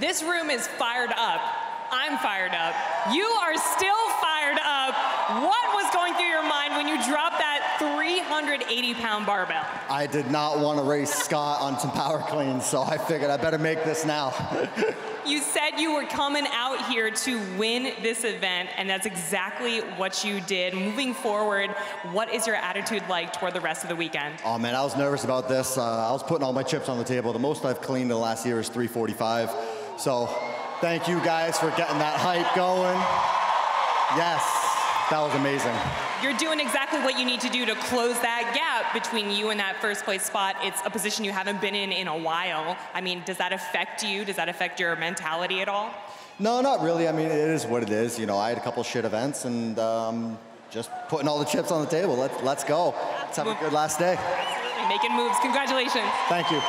This room is fired up. I'm fired up. You are still fired up. What was going through your mind when you dropped that 380 pound barbell? I did not want to race Scott on some power cleans, so I figured I better make this now. You said you were coming out here to win this event, and that's exactly what you did. Moving forward, what is your attitude like toward the rest of the weekend? Oh man, I was nervous about this. Uh, I was putting all my chips on the table. The most I've cleaned in the last year is 345. So thank you guys for getting that hype going. Yes, that was amazing. You're doing exactly what you need to do to close that gap between you and that first place spot. It's a position you haven't been in in a while. I mean, does that affect you? Does that affect your mentality at all? No, not really. I mean, it is what it is. You know, I had a couple shit events and um, just putting all the chips on the table. Let's, let's go. Let's have a good last day. Absolutely, making moves. Congratulations. Thank you.